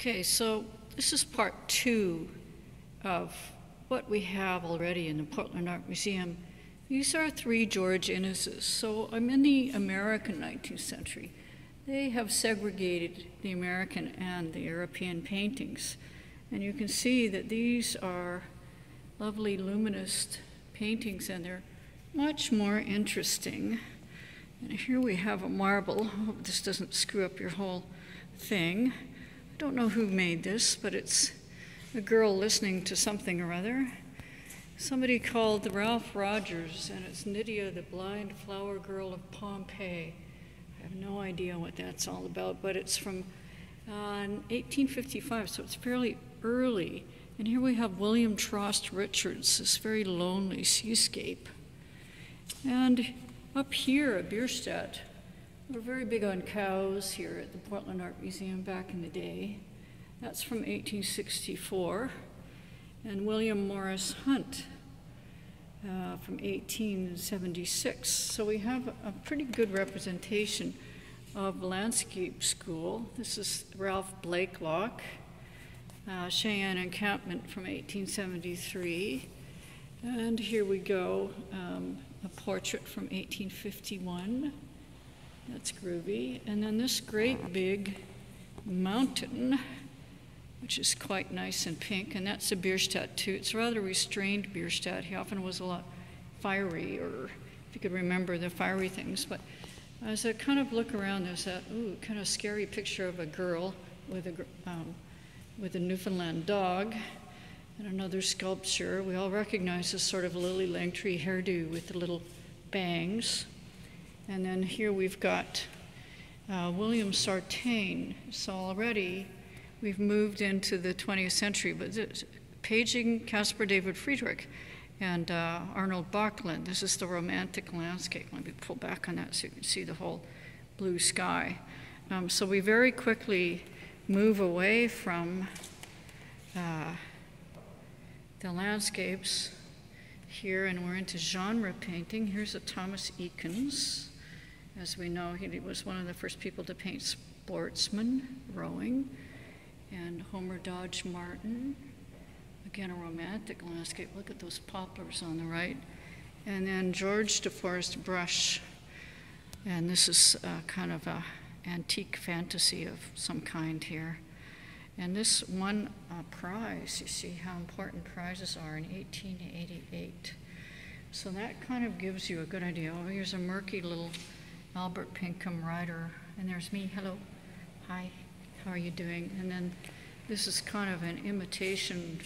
Okay, so this is part two of what we have already in the Portland Art Museum. These are three George Inneses. So I'm in the American 19th century. They have segregated the American and the European paintings. And you can see that these are lovely luminous paintings and they're much more interesting. And here we have a marble. I hope this doesn't screw up your whole thing. Don't know who made this, but it's a girl listening to something or other. Somebody called Ralph Rogers, and it's Nydia, the blind flower girl of Pompeii. I have no idea what that's all about, but it's from uh, 1855, so it's fairly early. And here we have William Trost Richards, this very lonely seascape. And up here at Bierstadt, we're very big on cows here at the Portland Art Museum back in the day. That's from 1864. And William Morris Hunt uh, from 1876. So we have a pretty good representation of the landscape school. This is Ralph Blakelock, uh, Cheyenne Encampment from 1873. And here we go, um, a portrait from 1851. That's groovy. And then this great big mountain, which is quite nice and pink, and that's a Bierstadt too. It's rather restrained Bierstadt. He often was a lot fiery, or if you could remember the fiery things. But as I kind of look around, there's that ooh, kind of scary picture of a girl with a um, with a Newfoundland dog and another sculpture. We all recognize this sort of Lillie Langtry hairdo with the little bangs. And then here we've got uh, William Sartain. So already we've moved into the 20th century, but this, paging Caspar David Friedrich and uh, Arnold Böcklin. This is the romantic landscape. Let me pull back on that so you can see the whole blue sky. Um, so we very quickly move away from uh, the landscapes here, and we're into genre painting. Here's a Thomas Eakins. As we know, he was one of the first people to paint sportsmen rowing, and Homer Dodge Martin. Again, a romantic landscape. Look at those poplars on the right. And then George DeForest Brush. And this is uh, kind of a antique fantasy of some kind here. And this one uh, prize, you see how important prizes are in 1888. So that kind of gives you a good idea. Oh, here's a murky little Albert Pinkham Ryder. And there's me. Hello. Hi. How are you doing? And then this is kind of an imitation